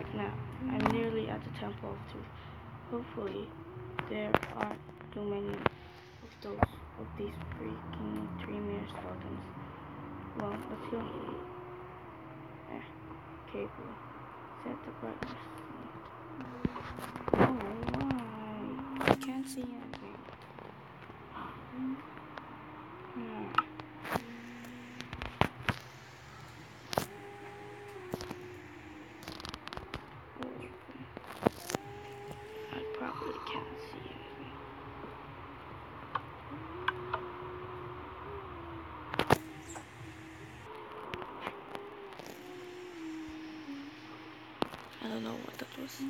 back now. I'm nearly at the temple too. Hopefully, there aren't too many of those of these freaking Tremere skeletons. Well, let's go. Eh, okay, cool. Set the brightness. Oh, why? I can't see anything. Hmm. I probably can't see anything. I don't know what that was.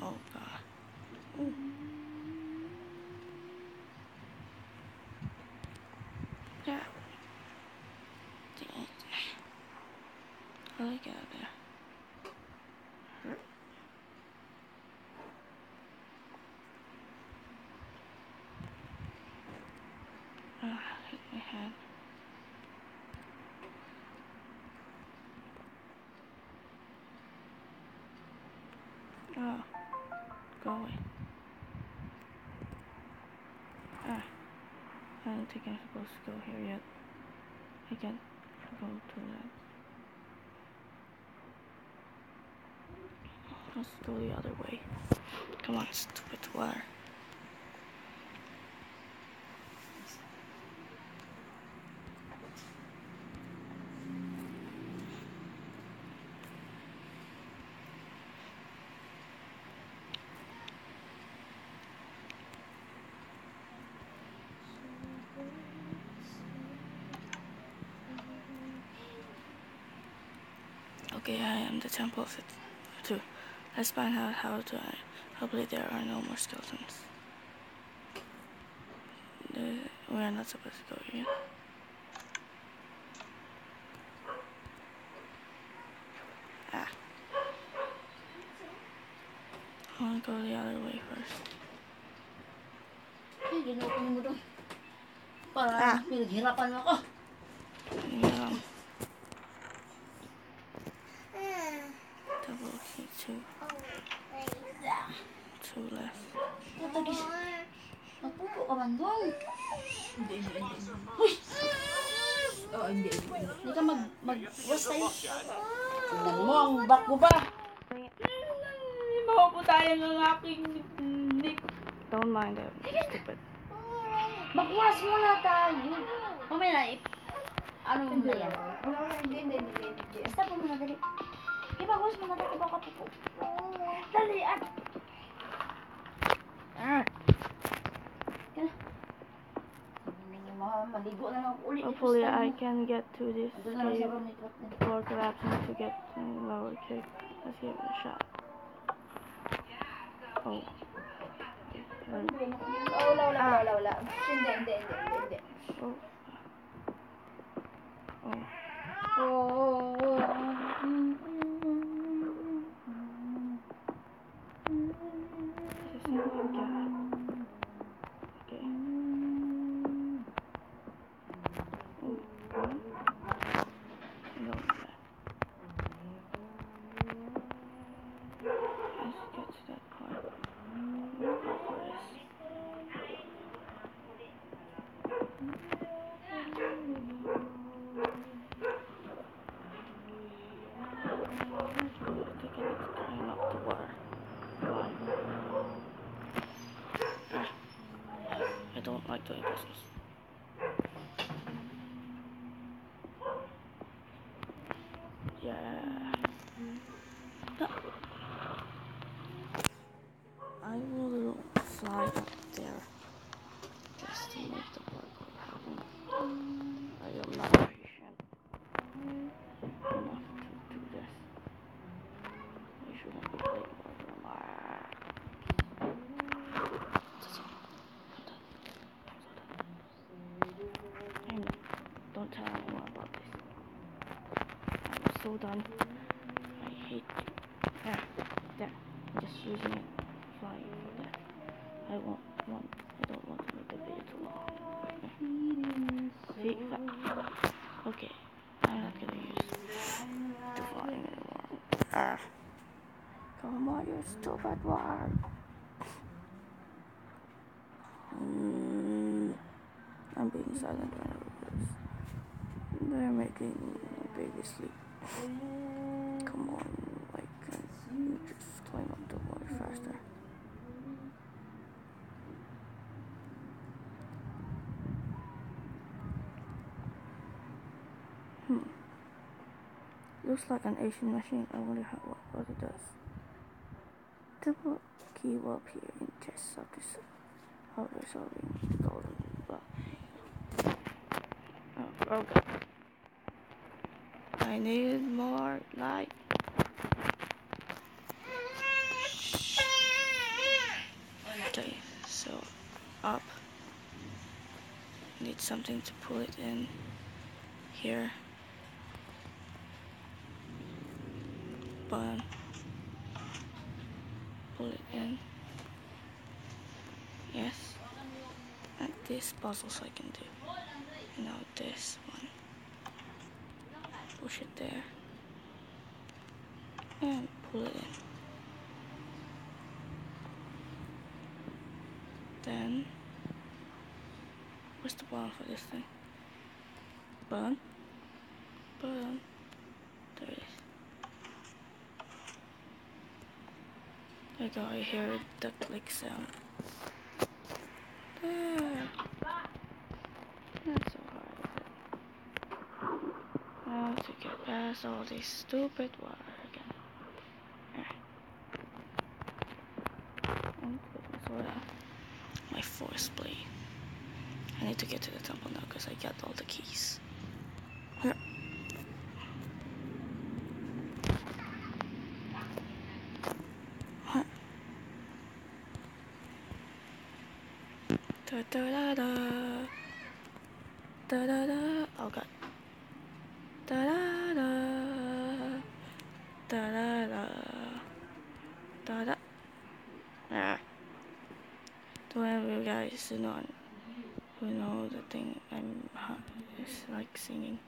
Oh god. Ooh. Yeah. Dang it. How do I get out of there? Hurt. Ah, hit my head. Oh, go. Ah, I don't think I'm supposed to go here yet. I can't go to that. Let's go the other way. Come on, stupid water. Okay, I am the temple of it too. Let's find out how to. I, hopefully, there are no more skeletons. We are not supposed to go here. Ah. I want to go the other way first. Ay, ginukunin mo doon. Para Ah. pinaghirapan ako. Yeah. Two, two left. Natagis. Napupo ka man. Hindi, hindi, hindi. Uy! Ka mag, tayo. Tingnan mo, ang back mo pa. Mapuputayan ang aking nick. Don't mind them. Stupid. Magwas muna tayo. Mamaya na. Ano mo na yan? Stop mo muna, dali. Mo na dali, baka pupo. Dali, at... Ah. Yan. Maligo na lang ulit. Hopefully, I can get to this Doon na lang cave room ni Trot na. before collapsing to get to lower cave. Let's give it a shot. Oh. Um, Oh, wala, wala, wala, wala. Hindi, hindi, hindi, hindi, hindi. Oh. Oh. Is not like that. Okay. Oh. No, that. Let's get to that part. We'll go for this. I think I need to climb up the water. Why? Ah. Don't business. Yeah. No. I will fly up there just to make the parkour happen. I am not patient enough to do this. I shouldn't be playing parkour. I'm, don't tell anyone about this. So done. I hate you. There. I'm just using it, flying for that. I won't want. I don't want to make the video too long. See, that- okay. I'm not gonna use the flying anymore. Ah. Come on, you stupid one. Mm, I'm being silent right now because they're making baby sleep. Come on, can't you just climb up the wall faster? Hmm. Looks like an Asian machine. I wonder how what, what it does. Double key warp here in chest of this hardware solving golden. Oh, okay. Need more light. Okay, so up. Need something to pull it in here. Button. Pull it in. Yes. And this puzzles I can do. Now this. Push it there. And pull it in. Then where's the bottom for this thing? Button? Button. There it is. I go, I hear the click sound. There. Not so hard. is it? Now past all this stupid water again. Put oh, my. Force blade. I need to get to the temple now because I got all the keys. Da da da da. Da da da. Ah. Any of you guys know, who know the thing I'm is like singing,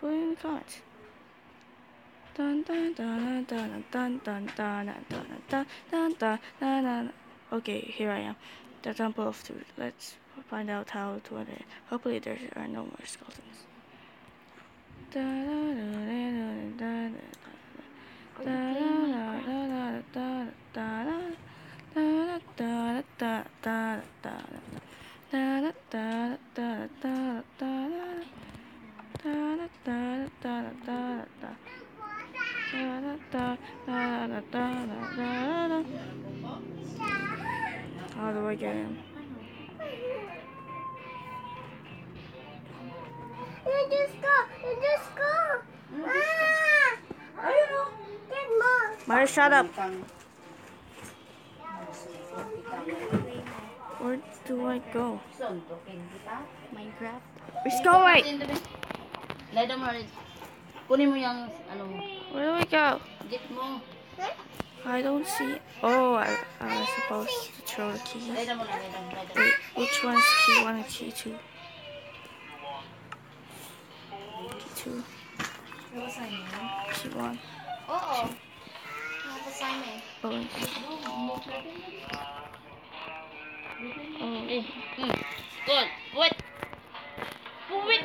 put it in the comments. Dun dun dun dun dun dun dun dun dun dun dun dun dun dun. Okay, here I am. The Temple of Truth. Let's find out how to enter. Hopefully there are no more skeletons. Da da da other again. You go. You just go. Ah! I don't. Get shut up. Where do I go? Minecraft. Let's go Where do we go? Get I don't see. Oh, I, I was supposed to throw the key. Wait, which one's key one and key two? Key two. Key one. Oh. Oh. Oh. Good. What? Wait.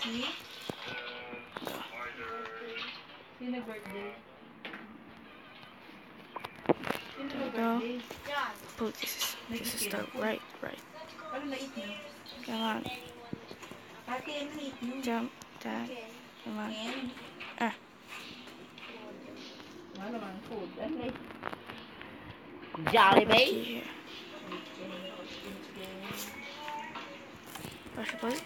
Hmm? See the birthday there we go. John. Oh, this is this is the right, right. Come on, jump, dad. Come on. Ah. Ano man, food. Ano eh? Jollibee? See here. Pressure plate.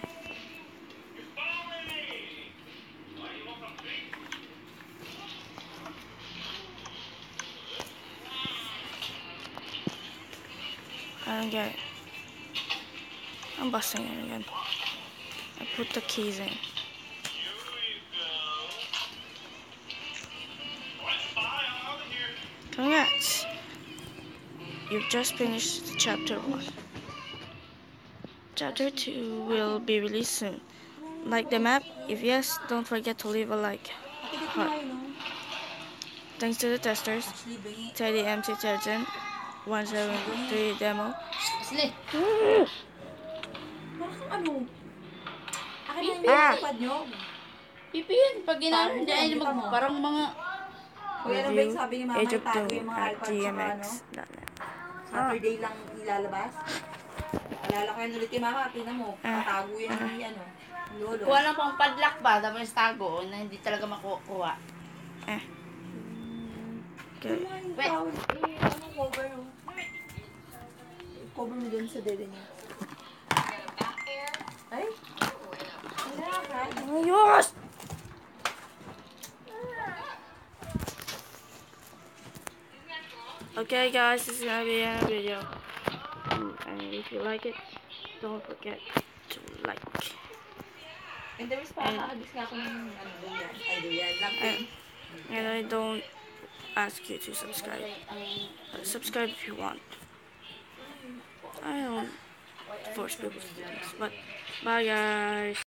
I don't get. I'm busting it again. I put the keys in. Congrats! You've just finished chapter 1. Chapter 2 will be released soon. Like the map? If yes, don't forget to leave a like. Heart. Thanks to the testers, Teddy MC Surgeon, 173 Demo. Asli. Bakit ano? Akin na yung Ah. iPad nyo. Pipi yun. Pag ginano Parang dyan, hindi mag, parang mga... Kuya, ano ba yung sabi ni Mama Age of itago Doom yung mga at iPad sa ano? GMX.net. Saturday lang ilalabas? Alala ko yan ulit kay Mama, tingnan mo. Ah. Tatago yan ni ano, lolo. Kuha lang pang padlock ba, tapos tago, na hindi talaga makukuha. Okay. Ano yung tawag? Eh, ano cover mo? Cover mo dun sa dede niya. Ay? Ayos! Okay guys, this is gonna be a video. And if you like it, don't forget to like. And there is pa, alis ka ako ano yan. Ay, yan lang. And, and I don't ask you to subscribe. Uh, subscribe if you want. I don't force people to do this. But bye guys.